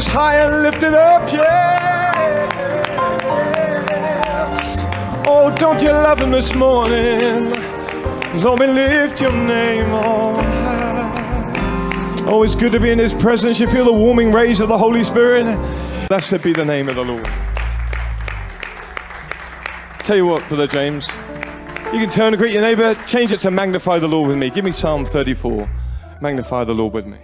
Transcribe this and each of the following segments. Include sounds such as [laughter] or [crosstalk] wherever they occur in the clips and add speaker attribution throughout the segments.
Speaker 1: is high and lifted up, yes. Oh, don't you love Him this morning? Lord, we lift your name on high. Oh, it's good to be in His presence. You feel the warming rays of the Holy Spirit. Blessed be the name of the Lord. Tell you what, Brother James, you can turn and greet your neighbor, change it to magnify the Lord with me. Give me Psalm 34. Magnify the Lord with me.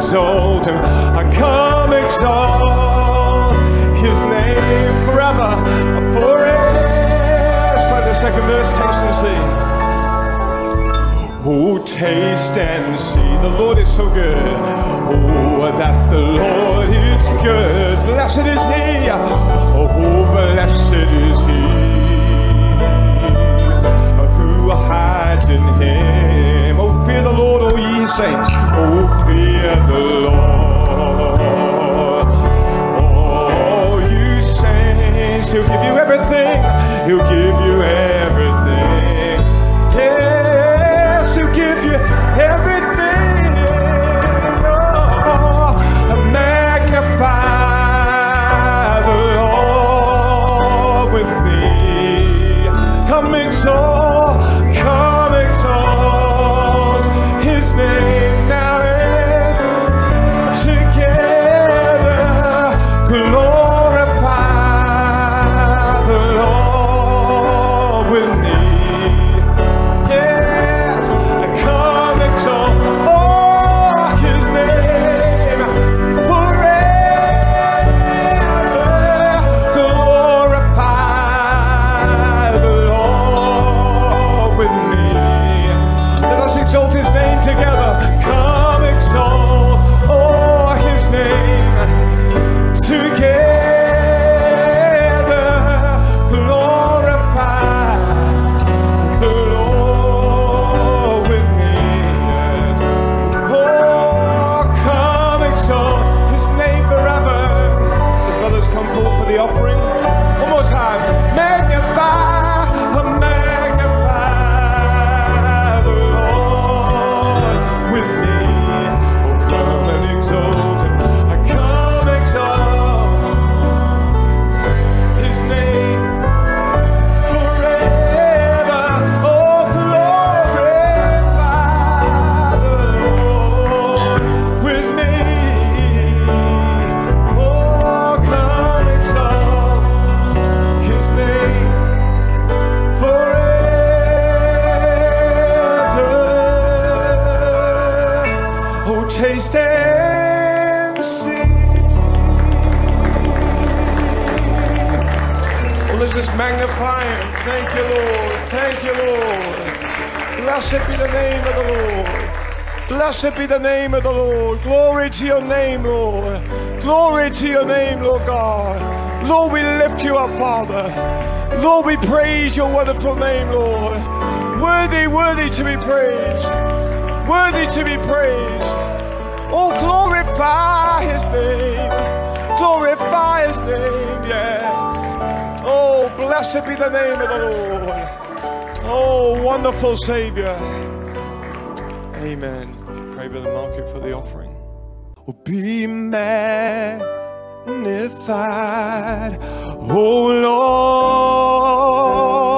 Speaker 1: Exalt Him. I come exalt His name forever, forever. Try the second verse, taste and see. Oh, taste and see, the Lord is so good. Oh, that the Lord is good. Blessed is He. Oh, blessed is He who hides in Him. The Lord, all ye saints. Oh, fear the Lord. Oh, you saints, He'll give you everything. He'll give you everything. Blessed be the name of the Lord. Glory to your name, Lord. Glory to your name, Lord God. Lord, we lift you up, Father. Lord, we praise your wonderful name, Lord. Worthy, worthy to be praised. Worthy to be praised. Oh, glorify his name. Glorify his name, yes. Oh, blessed be the name of the Lord. Oh, wonderful Savior. Amen craving the market for the offering. Oh, be magnified, oh Lord.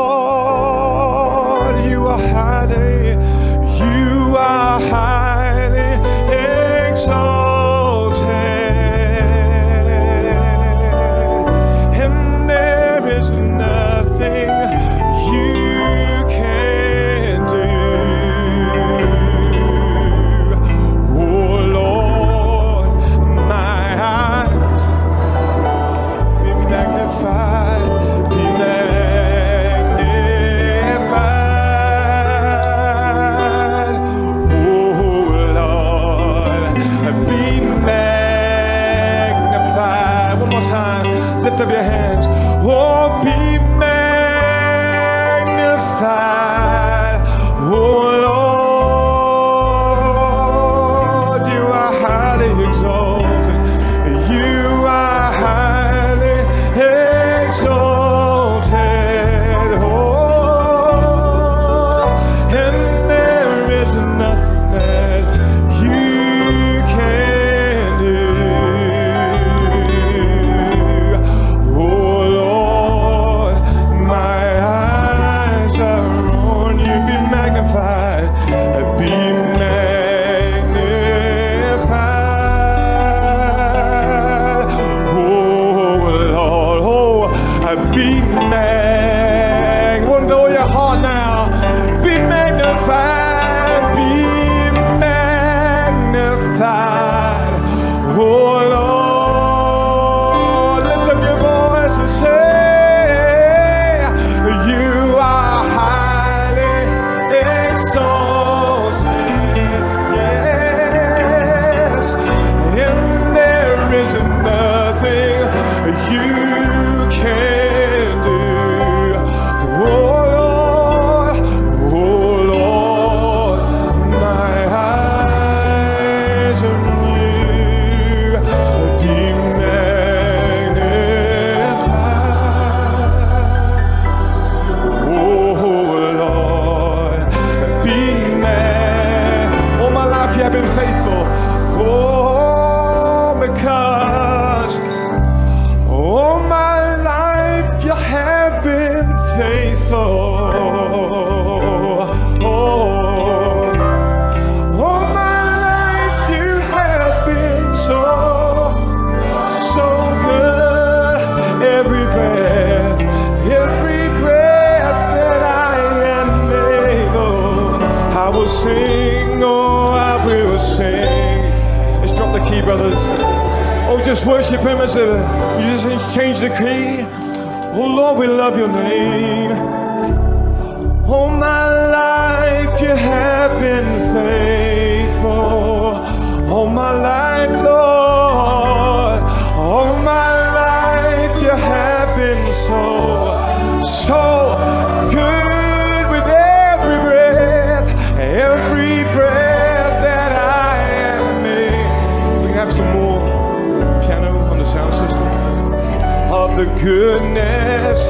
Speaker 1: the goodness.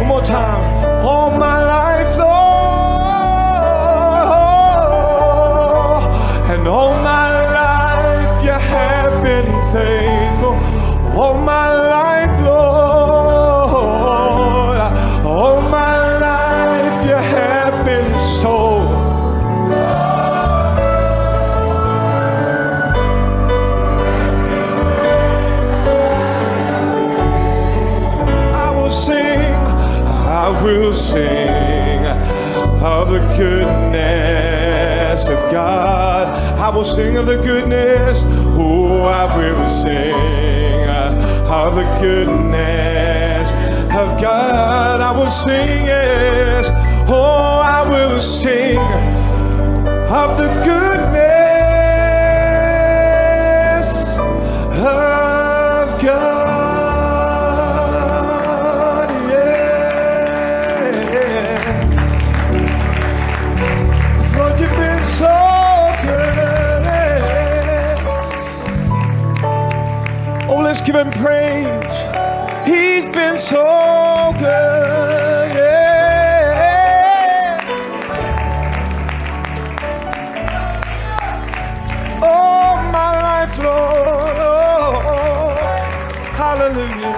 Speaker 1: One more time. of the goodness of God. I will sing of the goodness. Oh, I will sing of the goodness of God. I will sing, yes. Oh, I will sing of the goodness. Give him praise. He's been so good. Yeah. Oh, my life, Lord. Oh, hallelujah.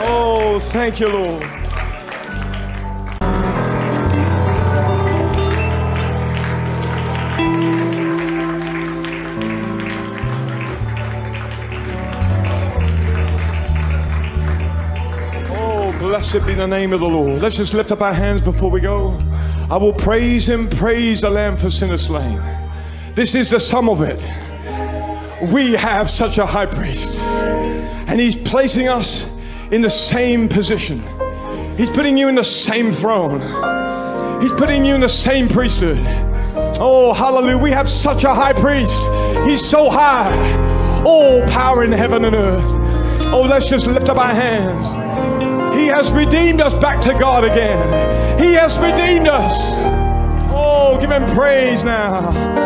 Speaker 1: Oh, thank you, Lord. Blessed be the name of the Lord. Let's just lift up our hands before we go. I will praise him, praise the Lamb for sinners slain. This is the sum of it. We have such a high priest, and he's placing us in the same position. He's putting you in the same throne. He's putting you in the same priesthood. Oh, hallelujah. We have such a high priest. He's so high. All power in heaven and earth. Oh, let's just lift up our hands. He has redeemed us back to God again. He has redeemed us. Oh, give him praise now.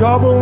Speaker 1: One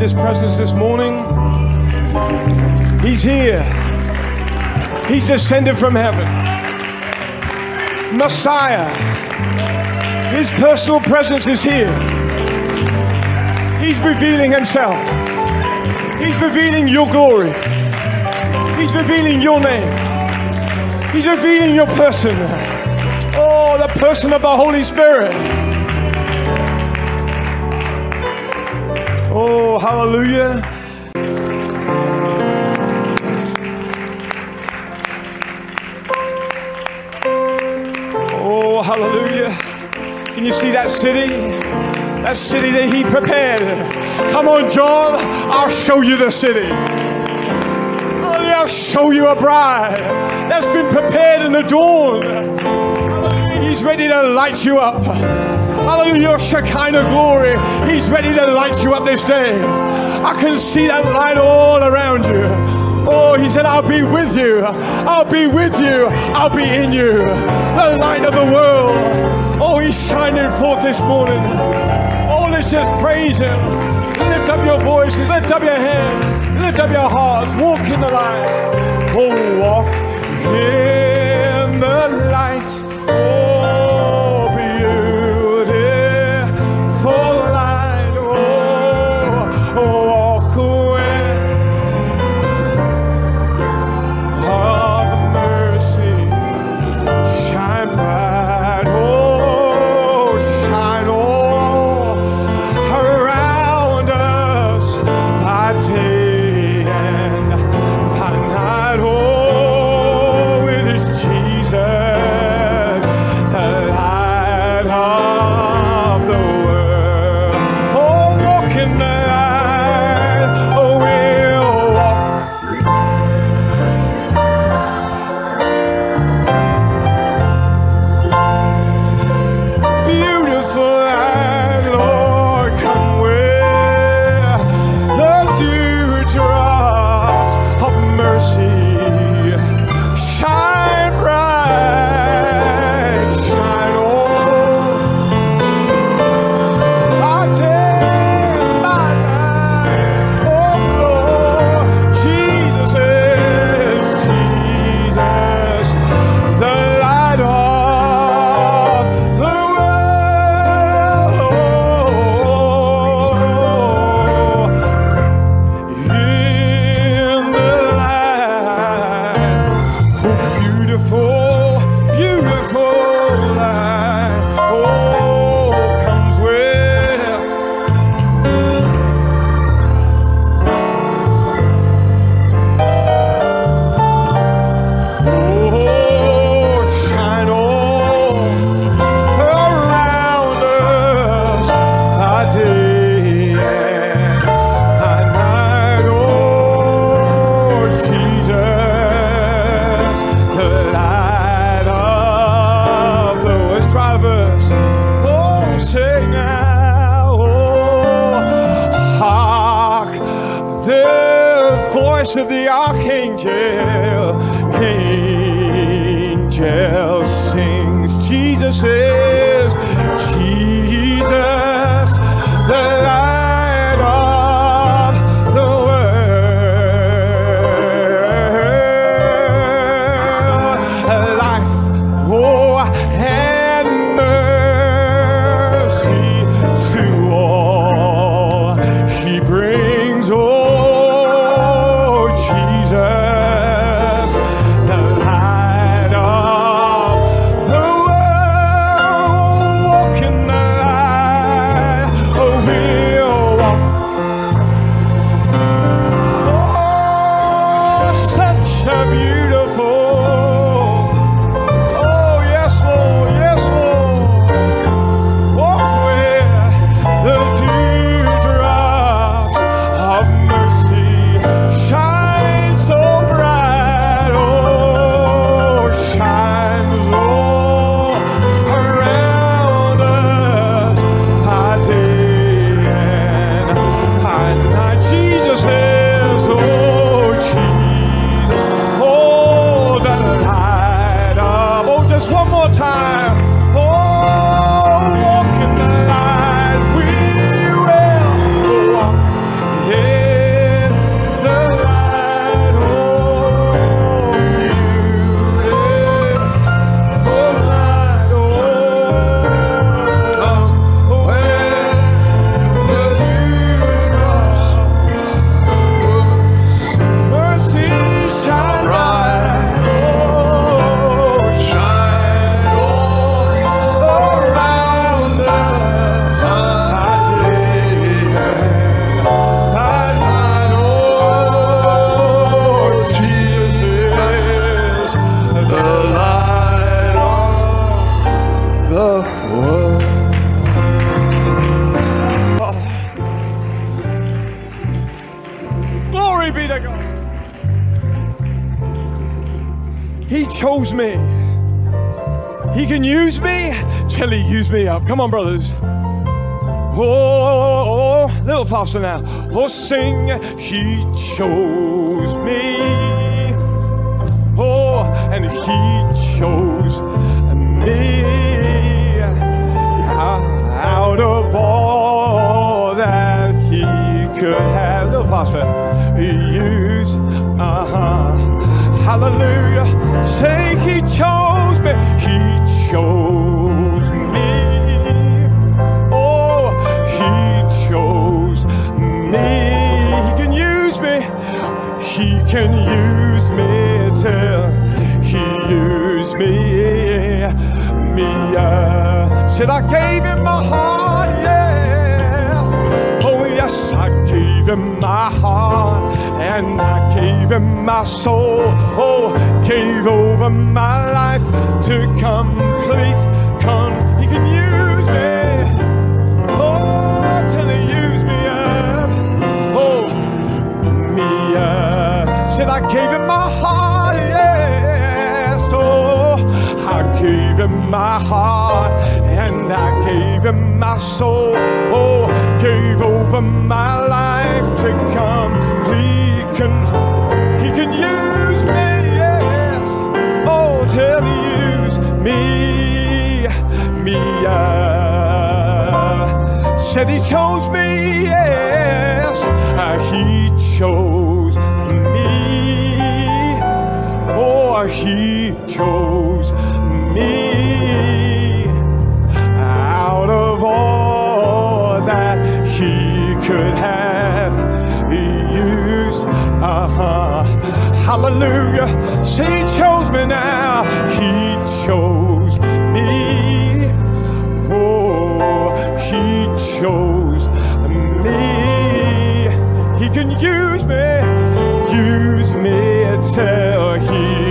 Speaker 1: his presence this morning? He's here. He's descended from heaven. Messiah. His personal presence is here. He's revealing himself. He's revealing your glory. He's revealing your name. He's revealing your person. Oh, the person of the Holy Spirit. Hallelujah. Oh, hallelujah. Can you see that city? That city that he prepared. Come on, John. I'll show you the city. I'll show you a bride that's been prepared and adorned. He's ready to light you up. Hallelujah, your Shekinah glory. He's ready to light you up this day. I can see that light all around you. Oh, he said, I'll be with you. I'll be with you. I'll be in you. The light of the world. Oh, he's shining forth this morning. Oh, let's just praise him. Lift up your voices. Lift up your hands. Lift up your hearts. Walk in the light. Oh, walk in the light. Voice of the archangel. Angel sings, Jesus is Come on, brothers. Oh, little faster now. Oh, sing, he chose me. Oh, and he chose me out of all that he could have. Little faster. Use, uh-huh. Hallelujah. Say he chose me. He chose can use me till he used me. Me, uh, said I gave him my heart, yes. Oh, yes, I gave him my heart and I gave him my soul. Oh, gave over my life to complete. Con- he can use said I gave him my heart, yes. Oh, I gave him my heart and I gave him my soul. Oh, gave over my life to complete. Con- he can use me, yes. Oh, till he use me, me, uh, said he chose me, yes. Uh, he chose Oh, he chose me out of all that he could have used. Uh-huh. Hallelujah. He chose me now. He chose me. Oh, he chose me. He can use me, use me till he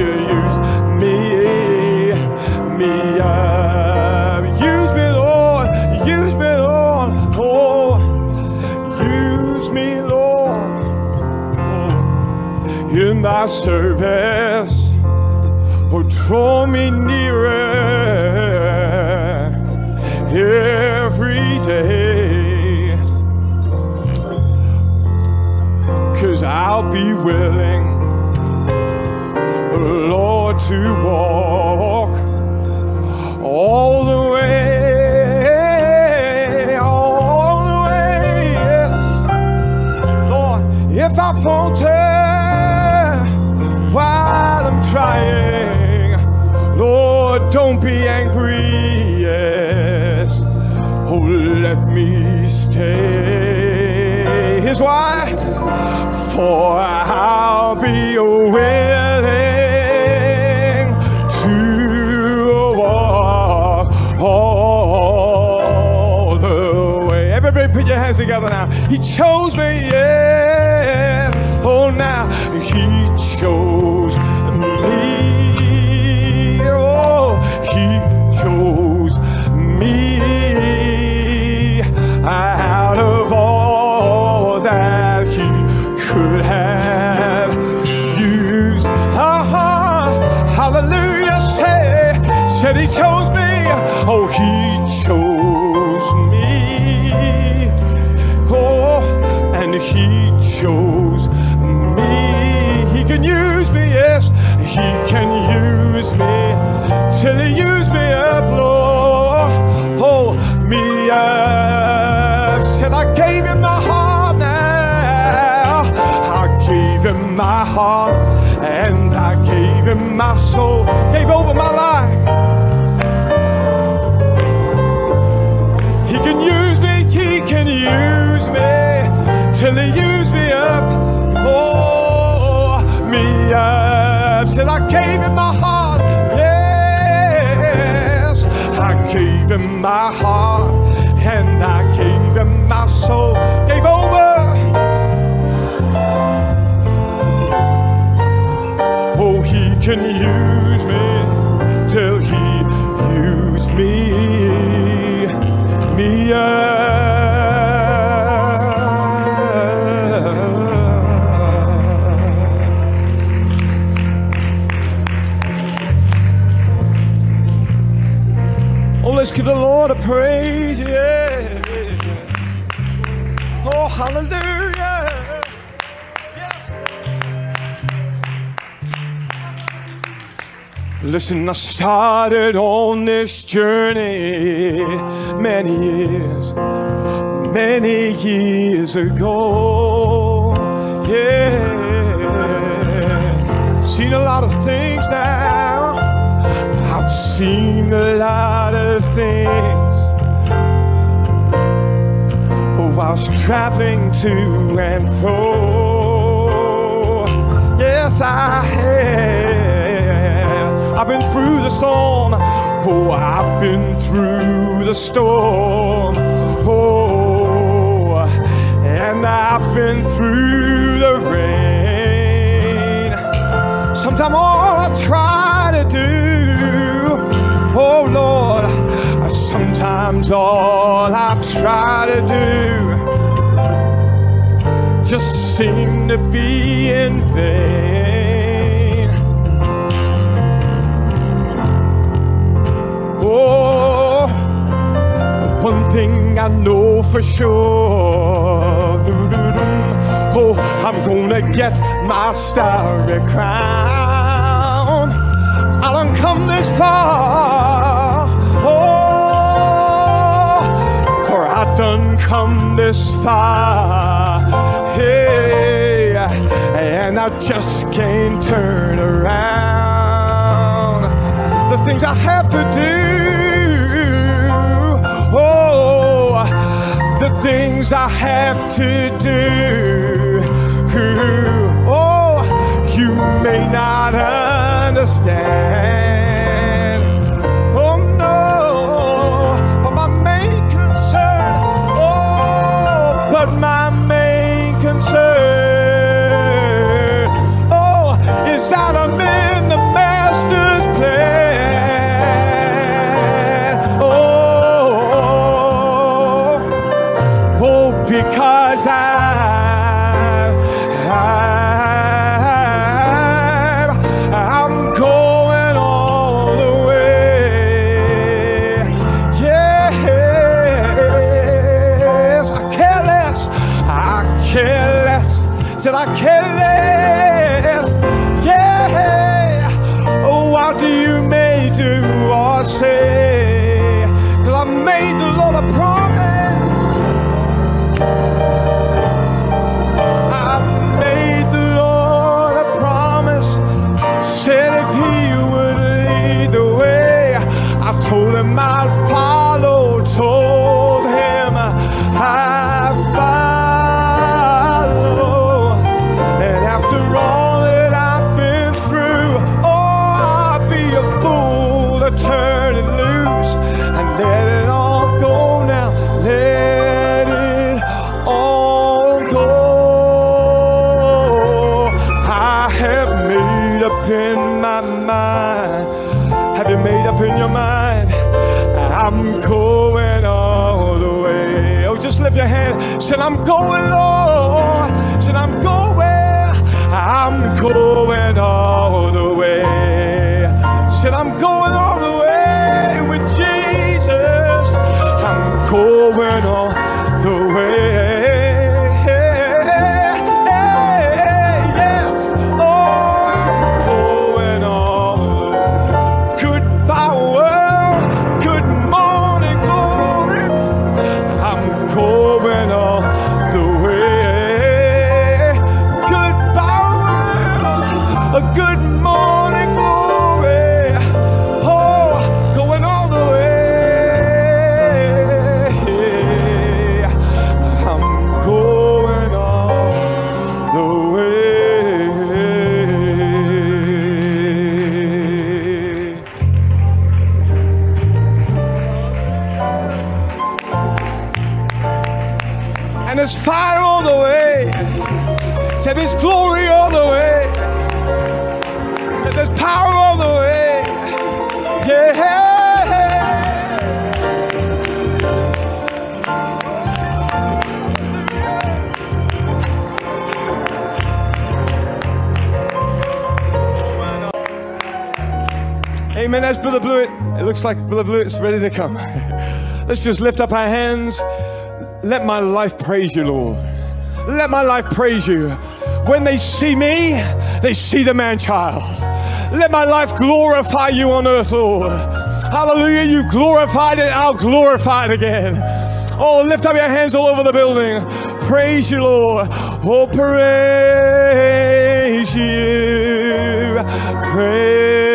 Speaker 1: thy service. Oh, draw me nearer every day. Cause I'll be willing, Lord, to walk all the way, all the way, yes. Lord, if I falter Lord, don't be angry, yes. Oh, let me stay. Here's why. For I'll be willing to walk all the way. Everybody put your hands together now. He chose me, yeah. Oh, now he said he chose gave him my heart. Yes, I gave him my heart and I gave him my soul. Gave over. Oh, he can use me till he used me. give a praise, yeah. Oh, hallelujah. Yes. Listen, I started on this journey many years, many years ago. Yes, seen a lot of things now. I've seen a lot of things. Was traveling to and fro. Yes, I have. I've been through the storm. Oh, I've been through the storm. Oh, and I've been through the rain. Sometimes all I try to do, oh Lord, sometimes all I try to do just seem to be in vain. Oh, but one thing I know for sure. Oh, I'm gonna get my starry crown. I done come this far. Oh, for I done come this far. And I just can't turn around. The things I have to do. Oh, the things I have to do. Oh, you may not understand. Told Him I'd follow. Told Him I'd follow. And after all that I've been through, oh, I'd be a fool to turn it loose and let it all go now. Let it all go. I have made up in my mind. Have you made up in your mind? I'm going all the way. Oh, just lift your hand. Said I'm going, Lord. Said I'm going. I'm going all the way. Said I'm going all the way with Jesus. I'm going all the way. Amen. That's Brother Blewett. It looks like Brother Blewett's ready to come. [laughs] Let's just lift up our hands. Let my life praise you, Lord. Let my life praise you. When they see me, they see the man child. Let my life glorify you on earth, Lord. Hallelujah. You glorified it, I'll glorify it again. Oh, lift up your hands all over the building. Praise you, Lord. Oh, praise you. Praise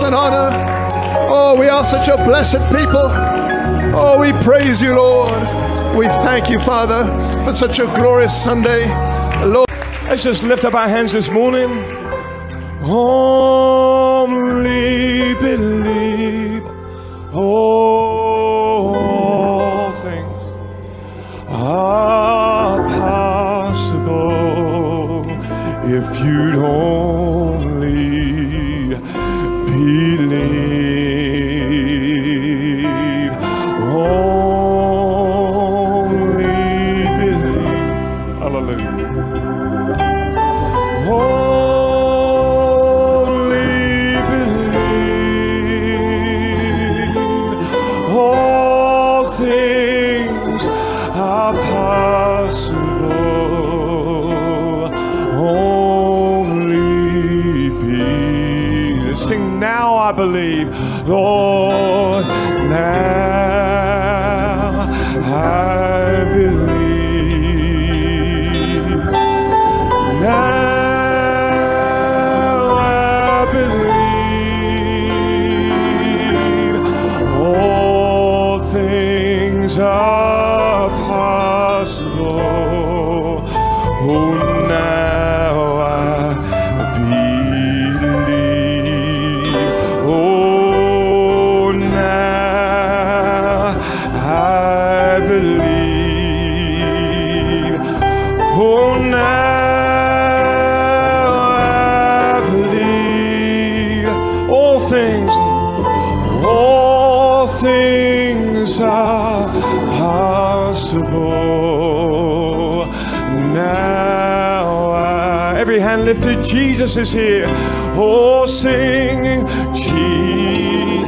Speaker 2: give and honor. Oh, we are such a blessed people. Oh, we praise you, Lord. We thank you, Father, for such a glorious Sunday. Lord,
Speaker 1: Let's just lift up our hands this morning. Only believe Paz, Lord, who now Jesus is here. Oh, sing, Je-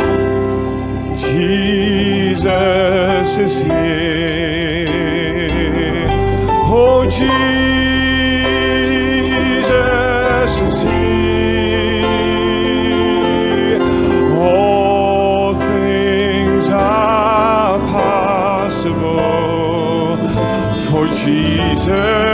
Speaker 1: Jesus is here. Oh, Jesus is here. All things are possible for Jesus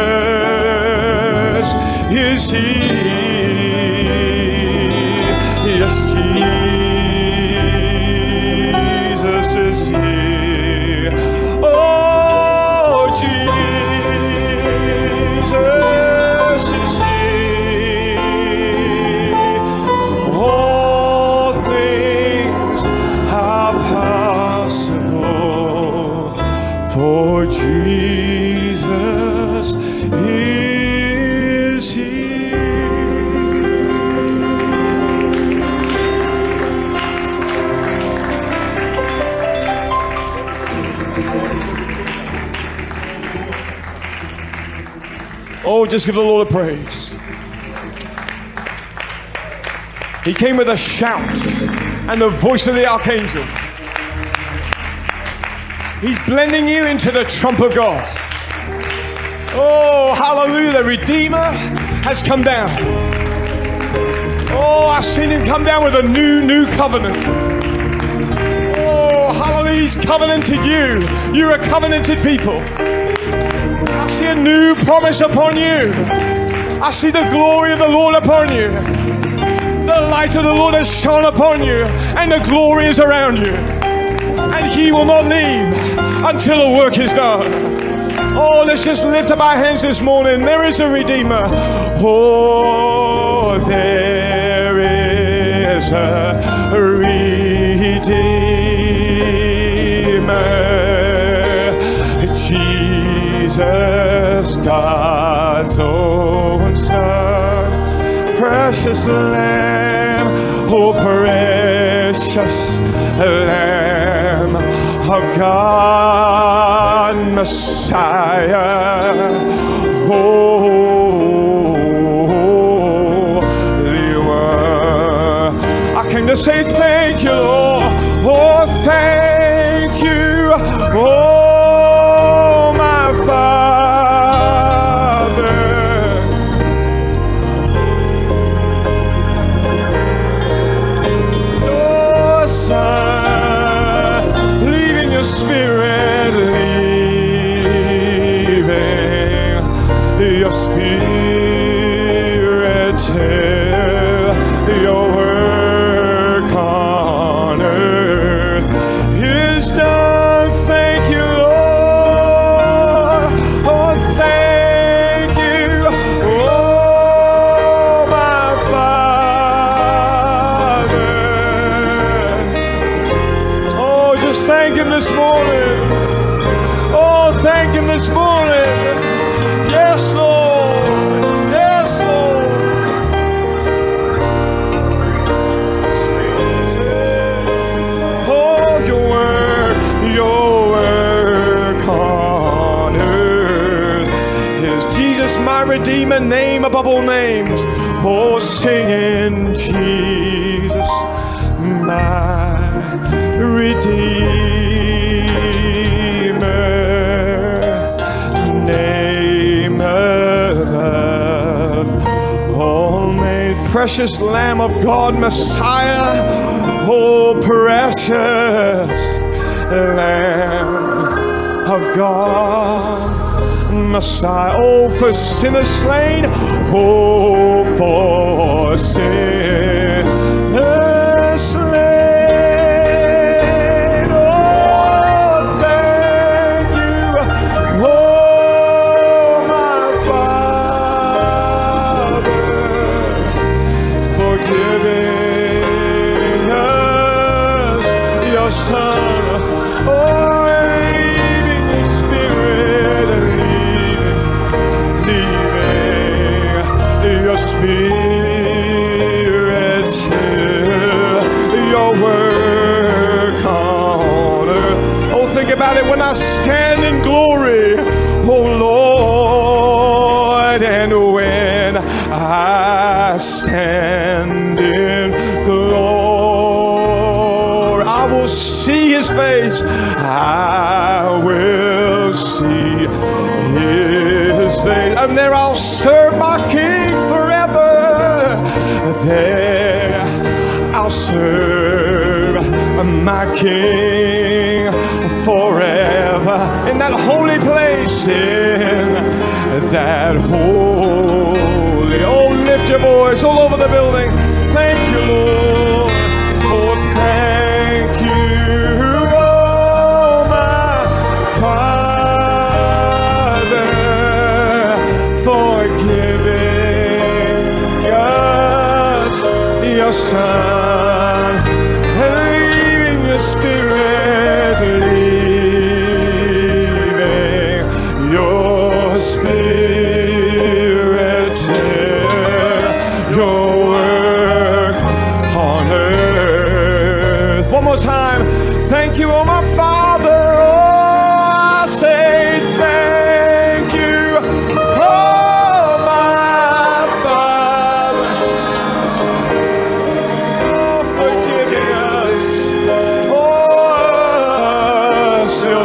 Speaker 1: Oh, just give the Lord a praise. He came with a shout and the voice of the archangel. He's blending you into the trump of God. Oh, hallelujah. The Redeemer has come down. Oh, I've seen him come down with a new, new covenant. Oh, hallelujah. He's covenanted you. You're a covenanted people. I see a new promise upon you. I see the glory of the Lord upon you. The light of the Lord has shone upon you, and the glory is around you. And He will not leave until the work is done. Oh, let's just lift up our hands this morning. There is a Redeemer. Oh, there is a Redeemer. God's own Son, precious Lamb, oh precious Lamb of God, Messiah, Holy One. I came to say your spirit Precious Lamb of God, Messiah, oh, precious Lamb of God, Messiah. Oh, for sinners slain. Oh, for sinners say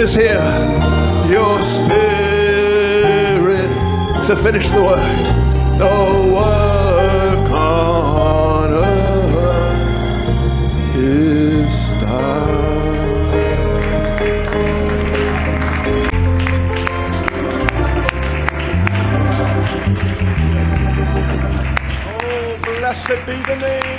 Speaker 1: Spirit
Speaker 2: is here. Your Spirit to finish the work. The work on earth is done.
Speaker 1: Oh, blessed be the name.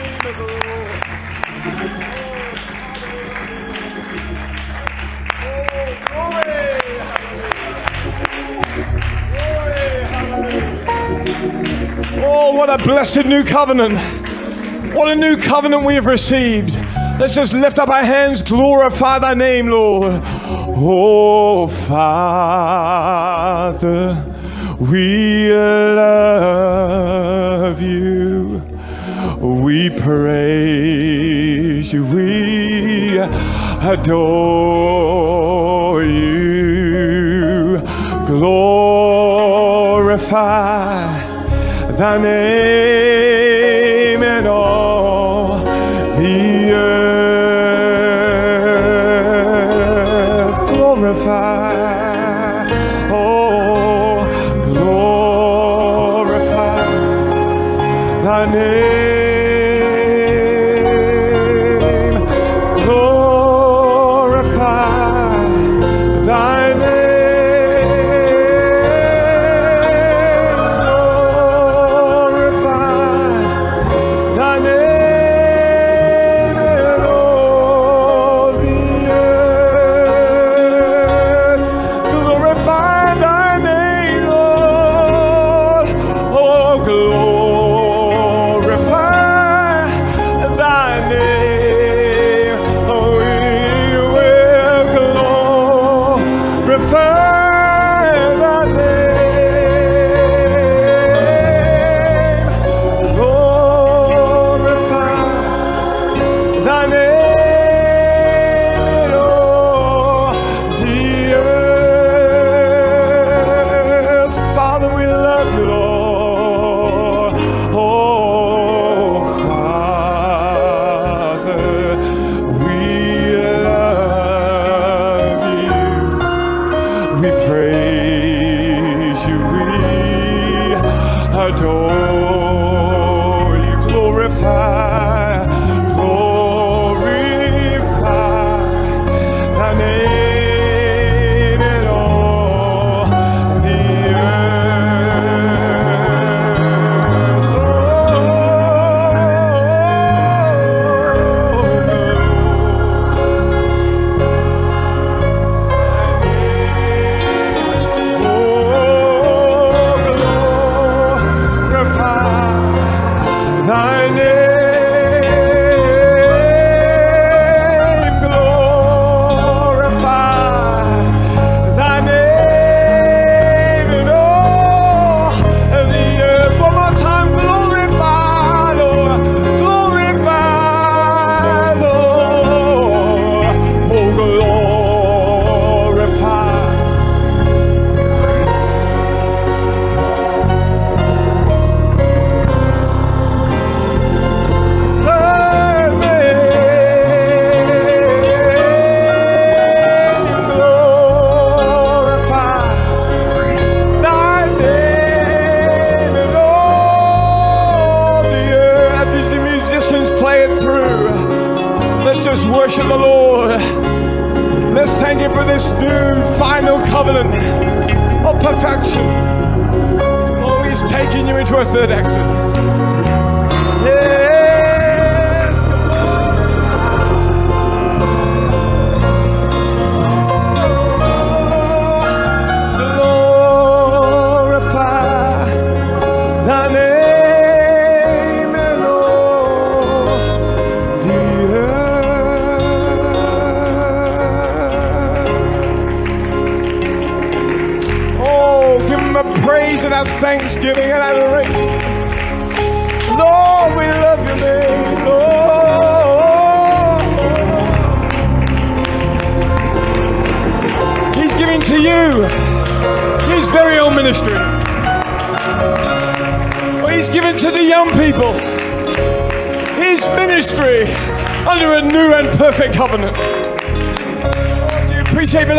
Speaker 1: blessed new covenant. What a new covenant we have received. Let's just lift up our hands, glorify thy name, Lord. Oh, Father, we love you. We praise you. We adore you. Glorify وطنه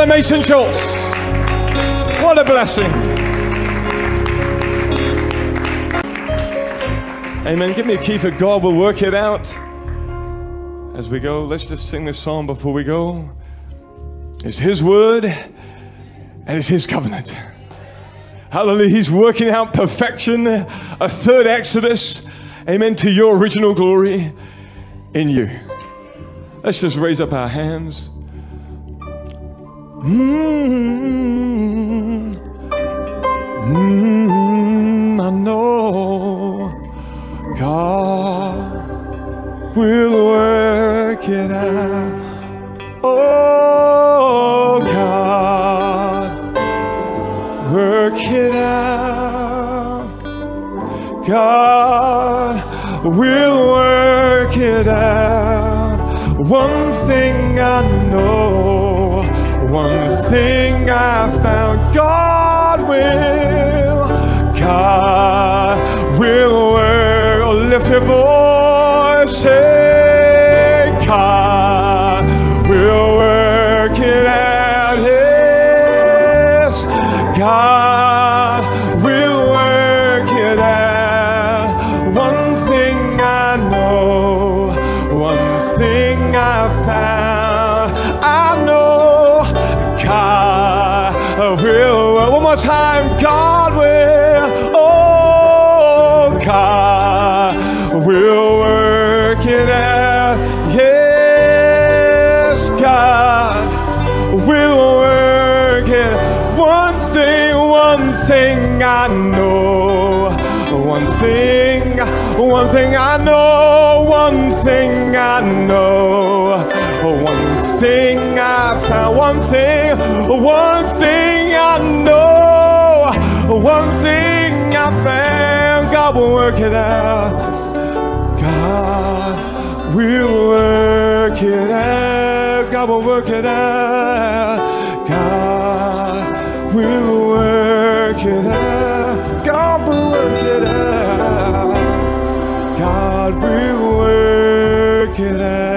Speaker 1: Mason Schultz? What a blessing. Amen. Give me a key for God. We'll work it out as we go. Let's just sing this song before we go. It's His word and it's His covenant. Hallelujah. He's working out perfection, a third Exodus. Amen. To your original glory in you. Let's just raise up our hands. Mm, mm, I know God will work it out. Oh, God, work it out. God will work it out. One thing I know, one thing I found, God will, God will work. Lift your voice, thing I know. One thing I found. One thing, one thing I know. One thing I found. God will work it out. God will work it out. God will work it out. God will work it out. could I?